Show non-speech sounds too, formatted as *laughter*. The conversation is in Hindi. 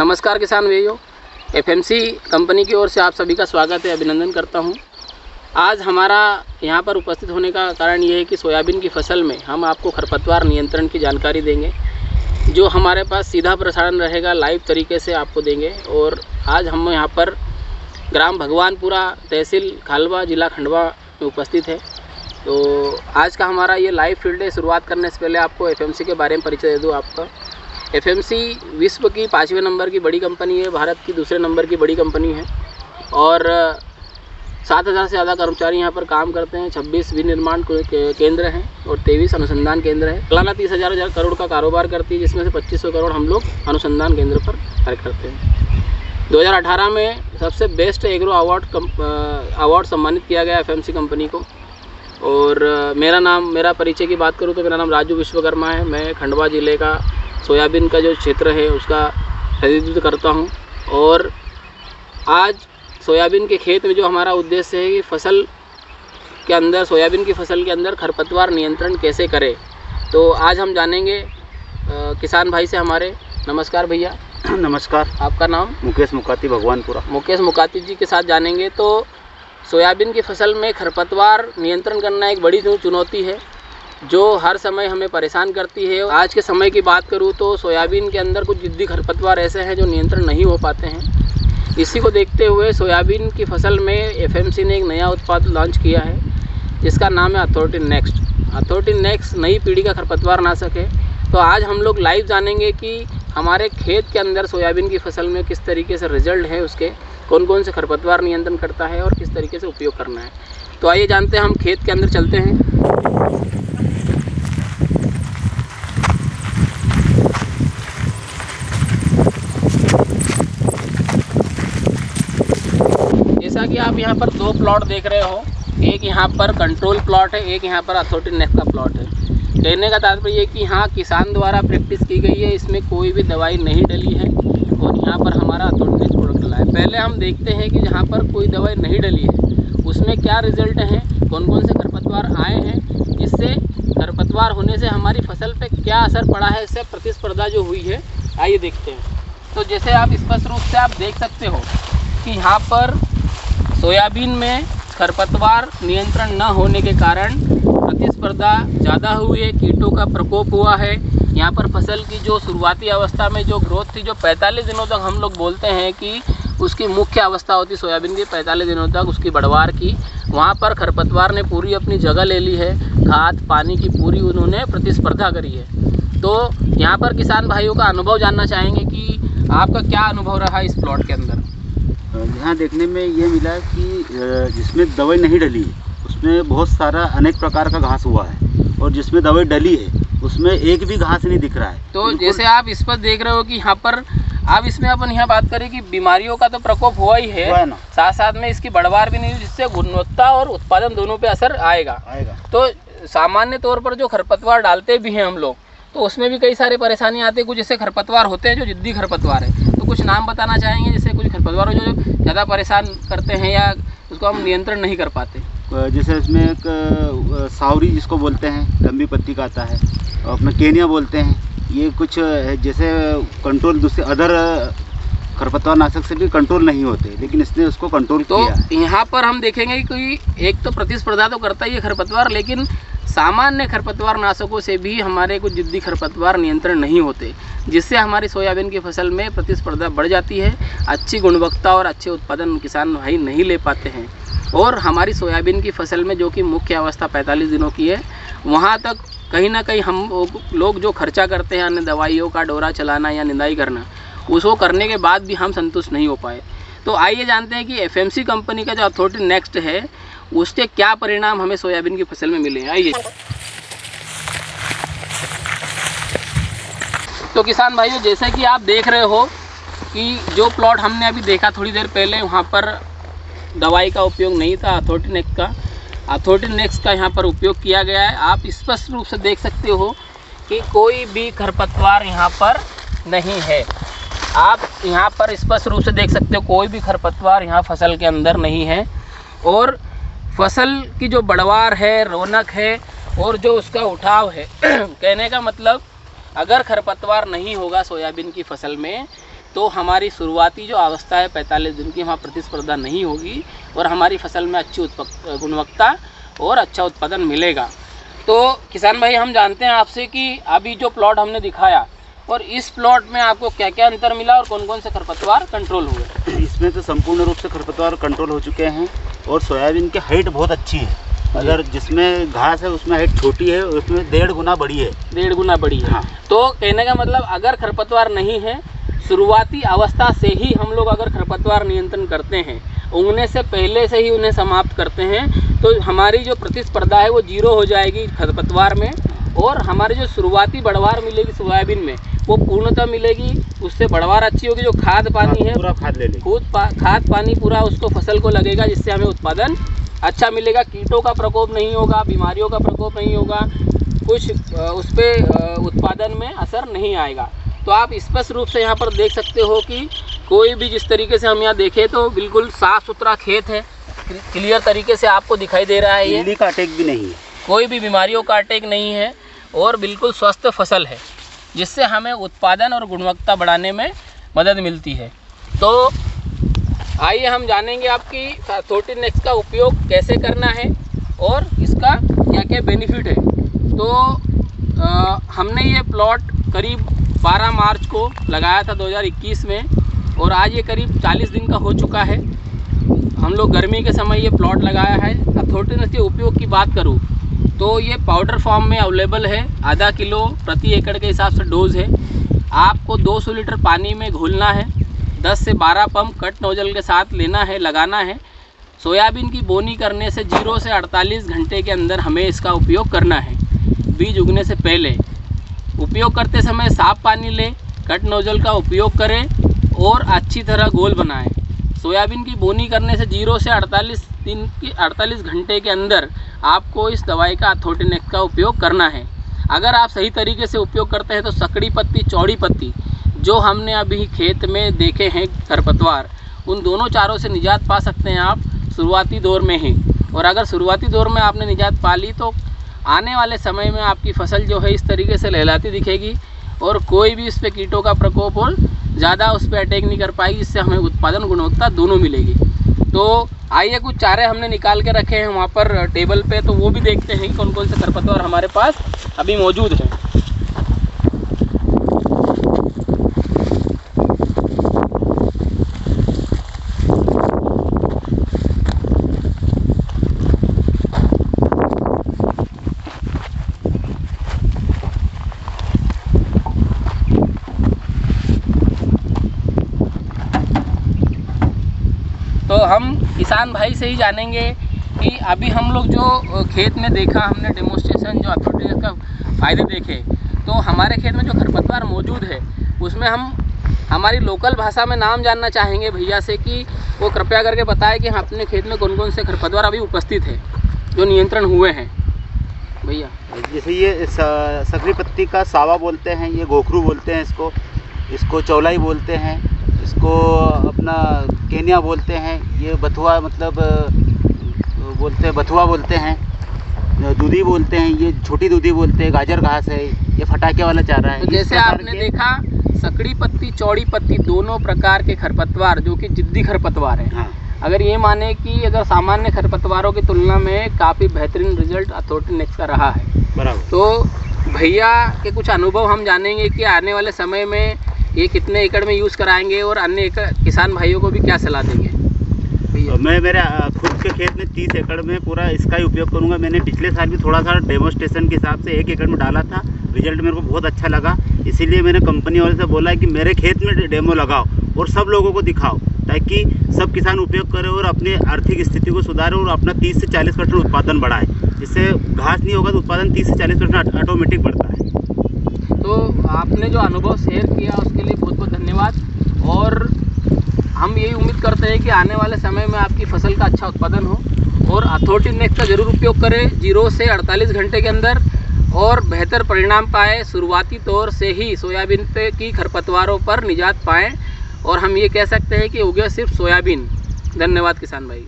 नमस्कार किसान भाइयों, एफएमसी कंपनी की ओर से आप सभी का स्वागत है, अभिनंदन करता हूँ। आज हमारा यहाँ पर उपस्थित होने का कारण ये है कि सोयाबीन की फ़सल में हम आपको खरपतवार नियंत्रण की जानकारी देंगे, जो हमारे पास सीधा प्रसारण रहेगा, लाइव तरीके से आपको देंगे। और आज हम यहाँ पर ग्राम भगवानपुरा तहसील खालवा जिला खंडवा में उपस्थित है। तो आज का हमारा ये लाइव फ़ील्ड है, शुरुआत करने से पहले आपको एफएमसी के बारे में परिचय दे दूँ आपका। एफएमसी विश्व की पाँचवें नंबर की बड़ी कंपनी है, भारत की दूसरे नंबर की बड़ी कंपनी है। और सात हज़ार से ज़्यादा कर्मचारी यहाँ पर काम करते हैं, छब्बीस विनिर्माण केंद्र हैं और तेईस अनुसंधान केंद्र है। सालाना तीस हज़ार हज़ार करोड़ का कारोबार करती है, जिसमें से पच्चीस सौ करोड़ हम लोग अनुसंधान केंद्र पर कार्य करते हैं। 2018 में सबसे बेस्ट एग्रो अवार्ड अवार्ड सम्मानित किया गया एफएमसी कंपनी को। और मेरा नाम, मेरा परिचय की बात करूँ तो मेरा नाम राजू विश्वकर्मा है। मैं खंडवा ज़िले का सोयाबीन का जो क्षेत्र है उसका प्रतिनिधित्व करता हूँ। और आज सोयाबीन के खेत में जो हमारा उद्देश्य है कि फ़सल के अंदर सोयाबीन की फ़सल के अंदर खरपतवार नियंत्रण कैसे करें। तो आज हम जानेंगे आ, किसान भाई से हमारे। नमस्कार भैया। *clears throat* नमस्कार। आपका नाम? मुकेश मुकाती भगवानपुरा। मुकेश मुकाती जी के साथ जानेंगे। तो सोयाबीन की फ़सल में खरपतवार नियंत्रण करना एक बड़ी चुनौती है। जो हर समय हमें परेशान करती है। आज के समय की बात करूँ तो सोयाबीन के अंदर कुछ जिद्दी खरपतवार ऐसे हैं जो नियंत्रण नहीं हो पाते हैं। इसी को देखते हुए सोयाबीन की फ़सल में एफएमसी ने एक नया उत्पाद लॉन्च किया है, जिसका नाम है अथॉरिटी नेक्स्ट। अथॉरिटी नेक्स्ट नई पीढ़ी का खरपतवार नाशक है। तो आज हम लोग लाइव जानेंगे कि हमारे खेत के अंदर सोयाबीन की फ़सल में किस तरीके से रिज़ल्ट है, उसके कौन कौन से खरपतवार नियंत्रण करता है और किस तरीके से उपयोग करना है। तो आइए जानते हैं हम खेत के अंदर चलते हैं जैसा कि आप यहाँ पर दो प्लॉट देख रहे हो। एक यहाँ पर कंट्रोल प्लॉट है, एक यहाँ पर अथॉरिटी नेक्स्ट का प्लॉट है। कहने का तात्पर्य ये कि यहाँ किसान द्वारा प्रैक्टिस की गई है, इसमें कोई भी दवाई नहीं डली है और यहाँ पर हमारा अथॉरिटी नेक्स्ट प्रोडक्ट डला है। पहले हम देखते हैं कि जहाँ पर कोई दवाई नहीं डली है, उसमें क्या रिज़ल्ट हैं कौन कौन से खरपतवार आए हैं जिससे खरपतवार होने से हमारी फ़सल पर क्या असर पड़ा है, इससे प्रतिस्पर्धा जो हुई है, आइए देखते हैं। तो जैसे आप स्पष्ट रूप से आप देख सकते हो कि यहाँ पर सोयाबीन में खरपतवार नियंत्रण न होने के कारण प्रतिस्पर्धा ज़्यादा हुई है, कीटों का प्रकोप हुआ है। यहाँ पर फ़सल की जो शुरुआती अवस्था में जो ग्रोथ थी, जो 45 दिनों तक हम लोग बोलते हैं कि उसकी मुख्य अवस्था होती सोयाबीन की 45 दिनों तक उसकी बढ़वार की। वहाँ पर खरपतवार ने पूरी अपनी जगह ले ली है, खाद, पानी की पूरी उन्होंने प्रतिस्पर्धा करी है। तो यहाँ पर किसान भाइयों का अनुभव जानना चाहेंगे कि आपका क्या अनुभव रहा इस प्लॉट के अंदर? यहाँ देखने में ये मिला कि जिसमें दवाई नहीं डली उसमें बहुत सारा अनेक प्रकार का घास हुआ है और जिसमें दवाई डली है उसमें एक भी घास नहीं दिख रहा है। तो जैसे आप इस पर देख रहे हो कि यहाँ पर आप इसमें अपन यहाँ बात करें कि बीमारियों का तो प्रकोप हुआ ही है, है साथ साथ में इसकी बढ़वार भी नहीं जिससे गुणवत्ता और उत्पादन दोनों पे असर आएगा। आएगा। तो सामान्य तौर पर जो खरपतवार डालते भी हैं हम लोग तो उसमें भी कई सारे परेशानी आती है कुछ ऐसे खरपतवार होते हैं जो जिद्दी खरपतवार है। तो कुछ नाम बताना चाहेंगे जैसे खरपतवार जो ज़्यादा परेशान करते हैं या उसको हम नियंत्रण नहीं कर पाते? जैसे इसमें एक सावरी जिसको बोलते हैं लंबी पत्ती का आता है और अपना केनिया बोलते हैं ये कुछ जैसे कंट्रोल दूसरे अदर खरपतवार नाशक से भी कंट्रोल नहीं होते लेकिन इसने उसको कंट्रोल तो किया यहाँ पर हम देखेंगे कि एक तो प्रतिस्पर्धा तो करता ही है खरपतवार लेकिन सामान्य खरपतवार नाशकों से भी हमारे कुछ जिद्दी खरपतवार नियंत्रण नहीं होते, जिससे हमारी सोयाबीन की फ़सल में प्रतिस्पर्धा बढ़ जाती है, अच्छी गुणवत्ता और अच्छे उत्पादन किसान भाई नहीं ले पाते हैं। और हमारी सोयाबीन की फ़सल में जो कि मुख्य अवस्था 45 दिनों की है, वहाँ तक कहीं ना कहीं हम लोग जो खर्चा करते हैं, अन्य दवाइयों का डोरा चलाना या निंदाई करना, उसको करने के बाद भी हम संतुष्ट नहीं हो पाए। तो आइए जानते हैं कि एफएमसी कंपनी का जो अथॉरिटी नेक्स्ट है उसके क्या परिणाम हमें सोयाबीन की फ़सल में मिले आइए। तो किसान भाइयों, जैसे कि आप देख रहे हो कि जो प्लॉट हमने अभी देखा थोड़ी देर पहले, वहाँ पर दवाई का उपयोग नहीं था अथॉरिटी नेक्स का। अथॉरिटी नेक्स का यहाँ पर उपयोग किया गया है। आप स्पष्ट रूप से देख सकते हो कि कोई भी खरपतवार यहाँ पर नहीं है। आप यहाँ पर स्पष्ट रूप से देख सकते हो, कोई भी खरपतवार यहाँ फ़सल के अंदर नहीं है। और फ़सल की जो बढ़वार है, रौनक है और जो उसका उठाव है, *clears throat* कहने का मतलब अगर खरपतवार नहीं होगा सोयाबीन की फ़सल में तो हमारी शुरुआती जो अवस्था है पैंतालीस दिन की, वहाँ प्रतिस्पर्धा नहीं होगी और हमारी फ़सल में अच्छी गुणवत्ता और अच्छा उत्पादन मिलेगा। तो किसान भाई, हम जानते हैं आपसे कि अभी जो प्लॉट हमने दिखाया और इस प्लॉट में आपको क्या क्या अंतर मिला और कौन कौन से खरपतवार कंट्रोल हुए? इसमें तो संपूर्ण रूप से खरपतवार कंट्रोल हो चुके हैं। और सोयाबीन की हाइट बहुत अच्छी है। अगर जिसमें घास है उसमें हाइट छोटी है उसमें डेढ़ गुना बड़ी है। डेढ़ गुना बड़ी है। हाँ। तो कहने का मतलब अगर खरपतवार नहीं है शुरुआती अवस्था से ही हम लोग अगर खरपतवार नियंत्रण करते हैं उगने से पहले से ही उन्हें समाप्त करते हैं तो हमारी जो प्रतिस्पर्धा है वो ज़ीरो हो जाएगी खरपतवार में और हमारी जो शुरुआती बढ़वार मिलेगी सोयाबीन में वो पूर्णता मिलेगी उससे बढ़वार अच्छी होगी जो खाद पानी है पूरा खाद ले लेंगे। खुद पा, खाद पानी पूरा उसको फ़सल को लगेगा जिससे हमें उत्पादन अच्छा मिलेगा। कीटों का प्रकोप नहीं होगा बीमारियों का प्रकोप नहीं होगा कुछ उस पर उत्पादन में असर नहीं आएगा। तो आप स्पष्ट रूप से यहाँ पर देख सकते हो कि कोई भी जिस तरीके से हम यहाँ देखें तो बिल्कुल साफ़ सुथरा खेत है। क्लियर तरीके से आपको दिखाई दे रहा है ये। का अटैक भी नहीं है। कोई भी बीमारियों का अटैक नहीं है और बिल्कुल स्वस्थ फ़सल है। जिससे हमें उत्पादन और गुणवत्ता बढ़ाने में मदद मिलती है। तो आइए हम जानेंगे आपकी थोटी नेक्स का उपयोग कैसे करना है और इसका क्या क्या बेनिफिट है। तो अ, हमने ये प्लॉट करीब 12 मार्च को लगाया था 2021 में और आज ये करीब 40 दिन का हो चुका है। हम लोग गर्मी के समय ये प्लॉट लगाया है। अथॉरिटी के उपयोग की बात करूँ तो ये पाउडर फॉर्म में अवेलेबल है, आधा किलो प्रति एकड़ के हिसाब से डोज है। आपको 200 लीटर पानी में घोलना है 10 से 12 पंप कट नोजल के साथ लेना है, लगाना है। सोयाबीन की बोनी करने से ज़ीरो से 48 घंटे के अंदर हमें इसका उपयोग करना है, बीज उगने से पहले। उपयोग करते समय साफ़ पानी लें कट नोजल का उपयोग करें और अच्छी तरह गोल बनाएँ। सोयाबीन की बोनी करने से ज़ीरो से 48 दिन की 48 घंटे के अंदर आपको इस दवाई का अथोटिनेक्स का उपयोग करना है। अगर आप सही तरीके से उपयोग करते हैं तो सकड़ी पत्ती, चौड़ी पत्ती, जो हमने अभी खेत में देखे हैं खरपतवार, उन दोनों चारों से निजात पा सकते हैं आप शुरुआती दौर में ही। और अगर शुरुआती दौर में आपने निजात पा ली तो आने वाले समय में आपकी फ़सल जो है इस तरीके से लहलाती दिखेगी और कोई भी इस पर कीटों का प्रकोप और ज़्यादा उस पर अटैक नहीं कर पाएगी, इससे हमें उत्पादन गुणवत्ता दोनों मिलेगी। तो आइए कुछ चारे हमने निकाल के रखे हैं वहाँ पर, टेबल पे तो वो भी देखते हैं कौन कौन से खरपतवार हमारे पास अभी मौजूद हैं। तो हम किसान भाई से ही जानेंगे कि अभी हम लोग जो खेत में देखा, हमने डेमोस्ट्रेशन जो अथॉरिटी का फ़ायदे देखे तो हमारे खेत में जो खरपतवार मौजूद है, उसमें हम, हमारी लोकल भाषा में नाम जानना चाहेंगे भैया से कि वो कृपया करके बताएँ कि हम अपने खेत में कौन कौन से खरपतवार अभी उपस्थित है, जो नियंत्रण हुए हैं। भैया। जैसे ये स- सकरी पत्ती का सावा बोलते हैं, ये गोखरू बोलते हैं इसको इसको चौलाई बोलते हैं, इसको अपना केनिया बोलते हैं ये बथुआ मतलब बोलते हैं बथुआ बोलते हैं दूधी बोलते हैं ये छोटी दूधी बोलते हैं गाजर घास है ये फटाके वाला चारा है। तो जैसे आपने देखा सकड़ी पत्ती चौड़ी पत्ती दोनों प्रकार के खरपतवार जो कि जिद्दी खरपतवार हैं। हाँ। अगर ये माने कि अगर सामान्य खरपतवारों की तुलना में काफ़ी बेहतरीन रिज़ल्ट अथॉरिटी नेक्स का रहा है। बराबर। तो भैया के कुछ अनुभव हम जानेंगे कि आने वाले समय में ये कितने एकड़ में यूज़ कराएँगे और अन्य किसान भाइयों को भी क्या सलाह देंगे? मैं मेरे खुद के खेत में तीस एकड़ में पूरा इसका ही उपयोग करूँगा। मैंने पिछले साल भी थोड़ा सा डेमोस्ट्रेशन के हिसाब से एक एकड़ में डाला था। रिज़ल्ट मेरे को बहुत अच्छा लगा। इसीलिए मैंने कंपनी वाले से बोला कि मेरे खेत में डेमो लगाओ और सब लोगों को दिखाओ, ताकि सब किसान उपयोग करें और अपनी आर्थिक स्थिति को सुधारें और अपना 30 से 40 परसेंट उत्पादन बढ़ाए। इससे घास नहीं होगा तो उत्पादन 30 से 40 परसेंट ऑटोमेटिक बढ़ता है। तो आपने जो अनुभव शेयर किया, उसके लिए बहुत बहुत धन्यवाद। और हम यही उम्मीद करते हैं कि आने वाले समय में आपकी फ़सल का अच्छा उत्पादन हो। और अथॉरिटी नेक्स्ट का ज़रूर उपयोग करें, ज़ीरो से 48 घंटे के अंदर। और बेहतर परिणाम पाए, शुरुआती तौर से ही सोयाबीन पे की खरपतवारों पर निजात पाएँ। और हम ये कह सकते हैं कि उगे सिर्फ़ सोयाबीन। धन्यवाद किसान भाई।